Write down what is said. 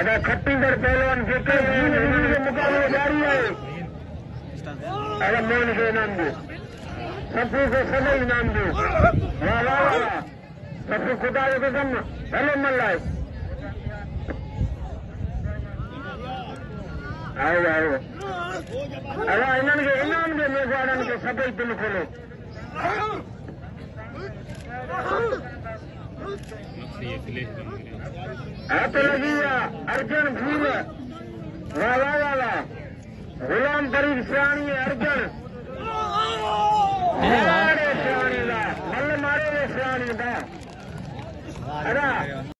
अदा खट्टीगढ़ पहलवान जेके आहिनि हुननि जो मुक़ाबिलो जारी आहे अदा मोहन खे इनाम ॾियो सभु खे सभई इनाम वाह सभु ख़ुदा जो कमु भलो मन लाइ आयो आयो अदा खे इनाम ॾियो मेघवाड़नि खे सभई दिलि खोलो। हथ लॻी आहे अर्जन भीम। वाह वाह गुलाम गरीब सियाणी अर्जन। मारे सियाणी का मल मारे सियाणी का